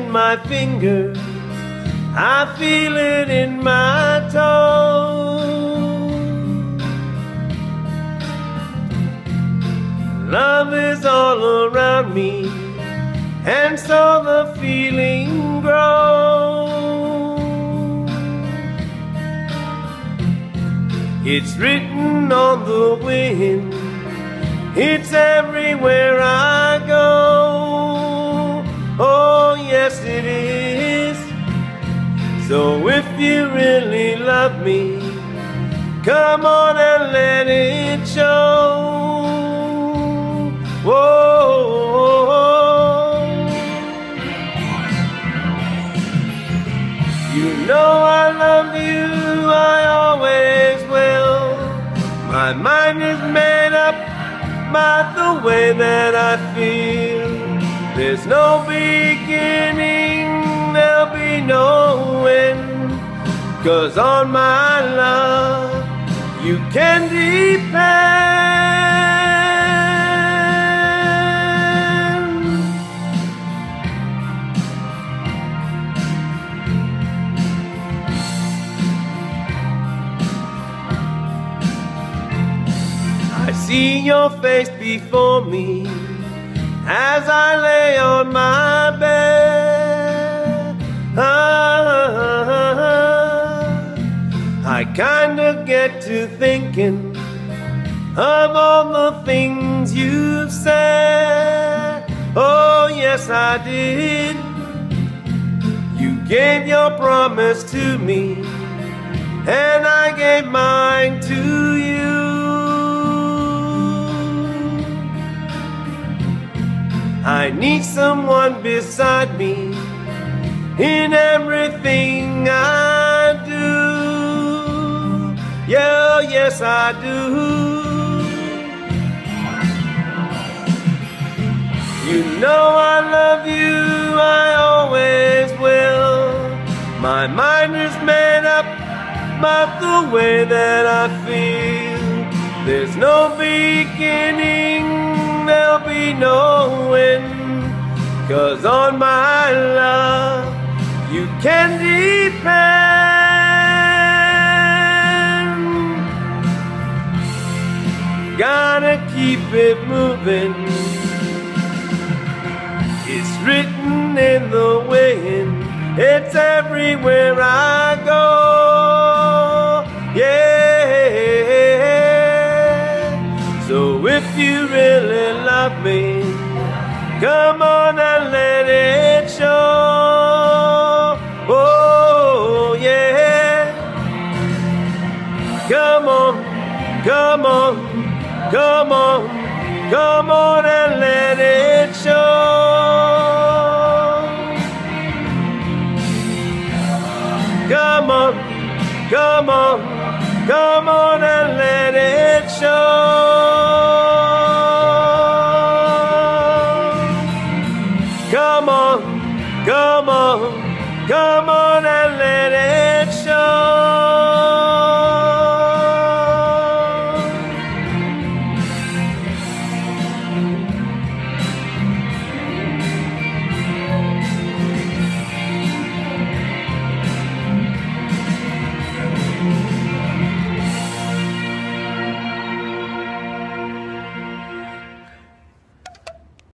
in my fingers. I feel it in my toes. Love is all around me, and so the feeling grows. It's written on the wind, it's everywhere I go. You really love me, come on and let it show. Whoa. You know I love you, I always will. My mind is made up by the way that I feel. There's no beginning, there'll be no end. Cause on my love, you can depend. I see your face before me as I lay on my bed. Kinda get to thinking of all the things you've said. Oh, yes, I did. You gave your promise to me, and I gave mine to you. I need someone beside me in everything I. Yeah, yes, I do. You know I love you, I always will. My mind is made up by the way that I feel. There's no beginning, there'll be no end. Cause on my love, you can depend. Gotta keep it moving. It's written in the wind, it's everywhere I go. Yeah. So if you really love me, come on and let it show. Oh, yeah. Come on, come on, Come on, come on and let it show. Come on, come on, come on and let it show. Come on, come on, come on.